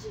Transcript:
是。